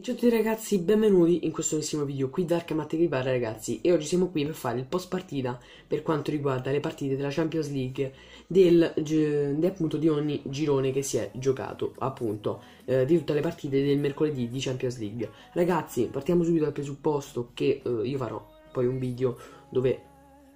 Ciao a tutti ragazzi, benvenuti in questo nuovissimo video qui da Arcamate vi parla ragazzi. E oggi siamo qui per fare il post partita per quanto riguarda le partite della Champions League del, di, appunto di ogni girone che si è giocato appunto eh, di tutte le partite del mercoledì di Champions League. Ragazzi partiamo subito dal presupposto che eh, io farò poi un video dove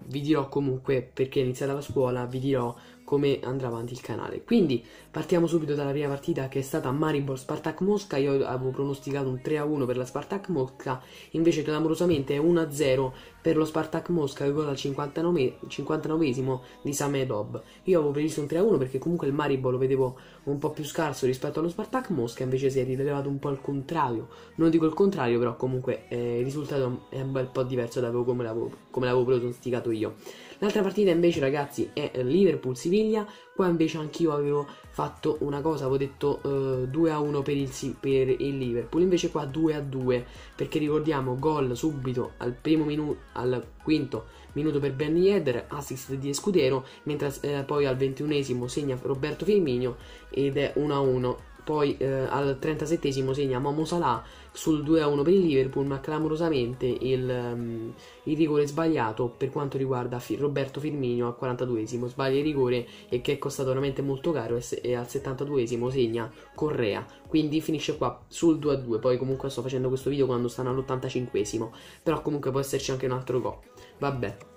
vi dirò comunque perché è iniziata la scuola vi dirò come andrà avanti il canale. Quindi partiamo subito dalla prima partita che è stata Maribor Spartak Mosca. Io avevo pronosticato un 3-1 per la Spartak Mosca, invece clamorosamente è 1-0 per lo Spartak Mosca che gol al 59, 59esimo di Samedov. Io avevo previsto un 3-1 perché comunque il Maribor lo vedevo un po' più scarso rispetto allo Spartak Mosca, invece si è rilevato un po' al contrario. Non dico il contrario, però comunque eh, il risultato è un bel po' diverso da come l'avevo pronosticato io. L'altra partita invece ragazzi è Liverpool-Siviglia, qua invece anch'io avevo fatto una cosa, avevo detto uh, eh, 2 a 1 per il, per il, Liverpool, invece qua 2 a 2 perché ricordiamo gol subito al primo minuto, al quinto minuto per Ben Yedder, assist di Escudero, mentre eh, poi al ventunesimo segna Roberto Firmino ed è 1 a 1 poi eh, al 37 segna Momo Salah sul 2-1 per il Liverpool, ma clamorosamente il, um, il, rigore sbagliato per quanto riguarda Fi Roberto Firmino al 42esimo, sbaglia il rigore e che è costato veramente molto caro e, e al 72esimo segna Correa, quindi finisce qua sul 2-2, poi comunque sto facendo questo video quando stanno all'85esimo, però comunque può esserci anche un altro gol, vabbè.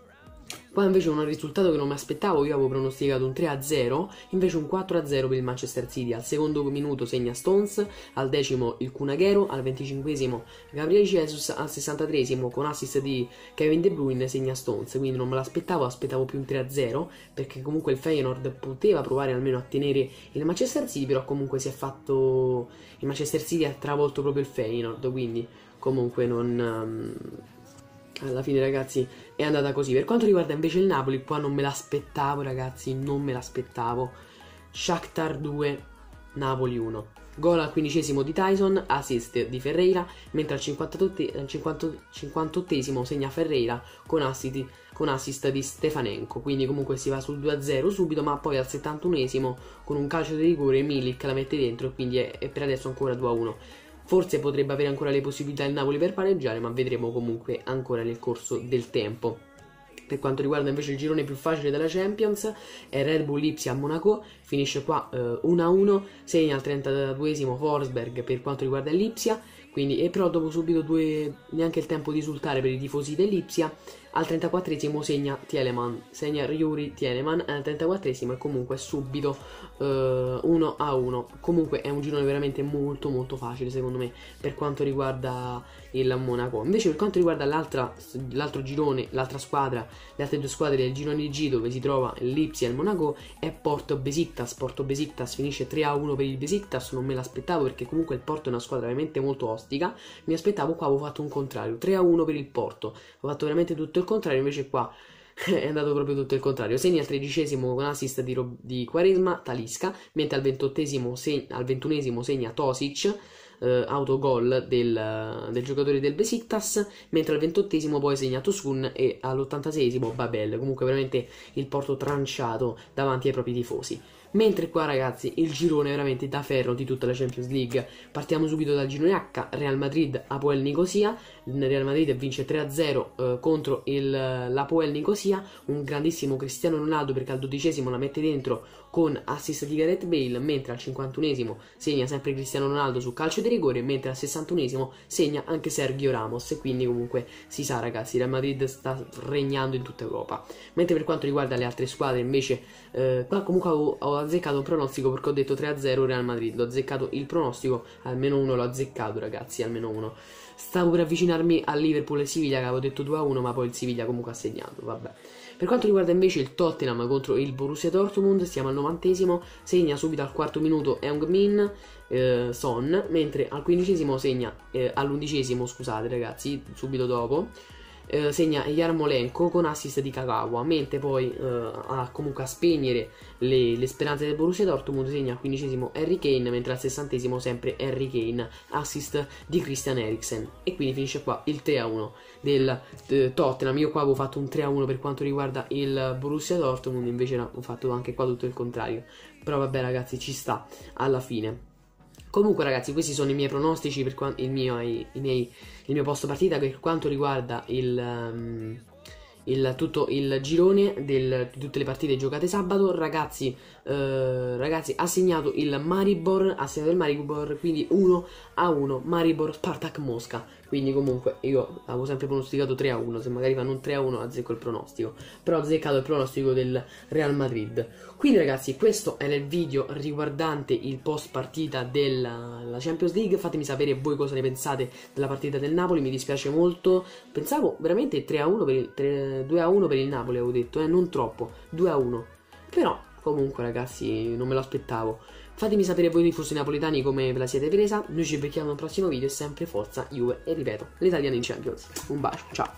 Poi invece un risultato che non mi aspettavo, io avevo pronosticato un 3-0, invece un 4-0 per il Manchester City. Al secondo minuto segna Stones, al decimo il Cunagero, al 25 Gabriele Jesus, al 63 con assist di Kevin De Bruyne segna Stones, quindi non me l'aspettavo, aspettavo più un 3-0, perché comunque il Feyenoord poteva provare almeno a tenere il Manchester City, però comunque si è fatto... il Manchester City ha travolto proprio il Feyenoord, quindi comunque non... Um alla fine ragazzi è andata così. Per quanto riguarda invece il Napoli qua non me l'aspettavo ragazzi non me l'aspettavo. Shakhtar 2 Napoli 1 gol al quindicesimo di Tyson assist di Ferreira mentre al 58, 50, 58 segna Ferreira con assist, con assist di Stefanenko. Quindi comunque si va sul 2-0 subito ma poi al 71esimo con un calcio di rigore Milik la mette dentro e quindi è, è per adesso ancora 2-1 Forse potrebbe avere ancora le possibilità il Napoli per pareggiare, ma vedremo comunque ancora nel corso del tempo. Per quanto riguarda invece il girone più facile della Champions, è Red Bull Lipsia a Monaco, finisce qua eh, 1-1, segna al 32esimo Forsberg per quanto riguarda Lipsia, quindi, e però dopo subito due, neanche il tempo di esultare per i tifosi dell'Ipsia, al 34esimo segna Tieleman, segna Yuri Tieleman al 34esimo e comunque subito uh, eh, 1 a 1. Comunque è un girone veramente molto molto facile secondo me per quanto riguarda il Monaco. Invece per quanto riguarda l'altro girone, l'altra squadra, le altre due squadre del girone G dove si trova l'Ipsia e il Monaco è Porto Besiktas. Porto Besiktas finisce 3 a 1 per il Besiktas, non me l'aspettavo perché comunque il Porto è una squadra veramente molto ostica. Mi aspettavo qua avevo fatto un contrario, 3 a 1 per il Porto. Ho fatto veramente tutto il contrario, invece qua è andato proprio tutto il contrario. Segna al tredicesimo con assist di, di Quaresma, Talisca, mentre al, ventottesimo seg al ventunesimo segna Tosic, eh, autogol del, del, giocatore del Besiktas, mentre al ventottesimo poi segna Tosun e all'86esimo Babel. Comunque veramente il porto tranciato davanti ai propri tifosi. Mentre qua ragazzi il girone è veramente da ferro di tutta la Champions League. Partiamo subito dal girone H, Real Madrid, Apoel Nicosia. Real Madrid vince 3-0 eh, contro l'Apoel Nicosia. Un grandissimo Cristiano Ronaldo perché al dodicesimo la mette dentro con assist di Gareth Bale, mentre al 51esimo segna sempre Cristiano Ronaldo su calcio di rigore, mentre al 61esimo segna anche Sergio Ramos. E quindi comunque si sa ragazzi, Real Madrid sta regnando in tutta Europa. Mentre per quanto riguarda le altre squadre invece, eh, qua comunque ho, ho azzeccato un pronostico perché ho detto 3-0 Real Madrid. L'ho azzeccato il pronostico, almeno uno l'ho azzeccato, ragazzi, almeno uno. Stavo per avvicinarmi al Liverpool e Siviglia, che avevo detto 2-1, ma poi il Siviglia comunque ha segnato, vabbè. Per quanto riguarda invece il Tottenham contro il Borussia Dortmund, siamo al novantesimo, segna subito al quarto minuto Heung Min eh, Son, mentre al quindicesimo segna, eh, all'undicesimo scusate ragazzi, subito dopo, eh, segna Yarmolenko con assist di Kagawa, mentre poi eh, a, comunque a spegnere le, le, speranze del Borussia Dortmund segna al quindicesimo Harry Kane, mentre al sessantesimo sempre Harry Kane, assist di Christian Eriksen. E quindi finisce qua il 3-1 del eh, Tottenham. Io qua avevo fatto un 3-1 per quanto riguarda il Borussia Dortmund, invece ho fatto anche qua tutto il contrario. Però vabbè ragazzi, ci sta alla fine. Comunque ragazzi, questi sono i miei pronostici per quanto il mio, i, i miei, il mio posto partita per quanto riguarda il... Um, il, tutto il girone del, di tutte le partite giocate sabato. Ragazzi, eh, ragazzi, ha segnato il Maribor, ha segnato il Maribor, quindi 1 a 1, Maribor Spartak Mosca. Quindi comunque io avevo sempre pronosticato 3 a 1, se magari fanno un 3 a 1 azzecco il pronostico. Però ho azzeccato il pronostico del Real Madrid. Quindi ragazzi, questo era il video riguardante il post partita della Champions League. Fatemi sapere voi cosa ne pensate della partita del Napoli, mi dispiace molto. Pensavo veramente 3 a 1 per il 3, 2 a 1 per il Napoli, avevo detto, eh, non troppo, 2 a 1. Però comunque ragazzi, non me lo aspettavo. Fatemi sapere voi tifosi napoletani come ve la siete presa. Noi ci becchiamo al prossimo video sempre forza Juve e ripeto, l'Italiano in Champions. Un bacio, ciao.